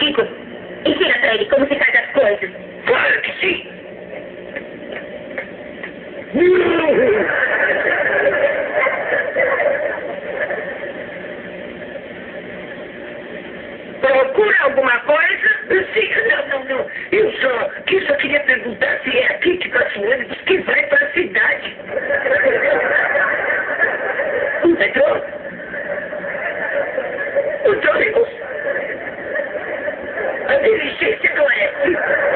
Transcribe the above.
Kiko, ensina pra ele como se faz as coisas. Claro que sim. Procura alguma coisa? Sim, não, não, não. Eu só, que só queria perguntar se é aqui que passa o ônibus que vai para a cidade. Entrou? Os ônibus? A dirigência não é aqui.